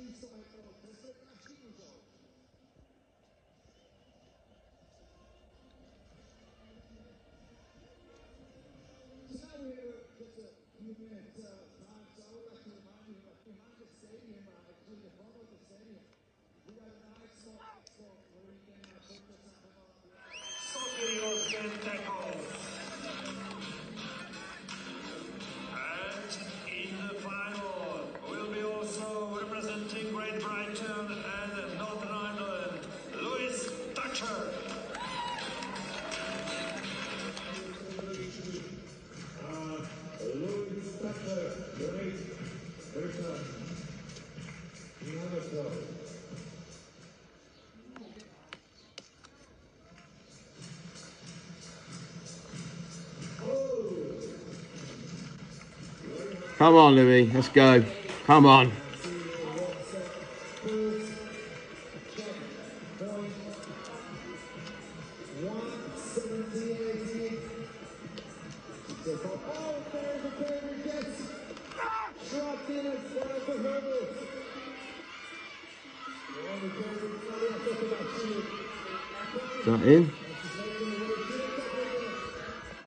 Nic to opravdu bezlepkačný úkol. Stop your game tackle. Come on, Louis. Let's go. Come on. Is that in?